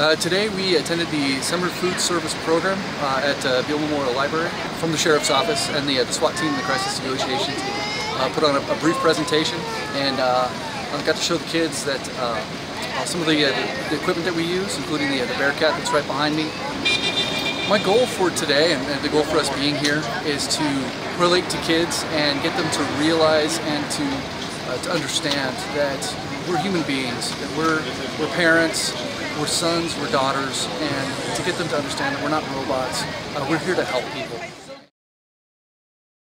Uh, today we attended the Summer Food Service Program uh, at uh, Beale Memorial Library from the Sheriff's Office and the, uh, the SWAT team the Crisis Negotiation team. Uh, put on a, a, brief presentation and uh, I got to show the kids that uh, some of the, the, equipment that we use, including the, the Bearcat that's right behind me. My goal for today and, and the goal for us being here is to relate to kids and get them to realize and to, to understand that we're human beings, that we're, we're parents, we're sons, we're daughters, and to get them to understand that we're not robots, uh, we're here to help people.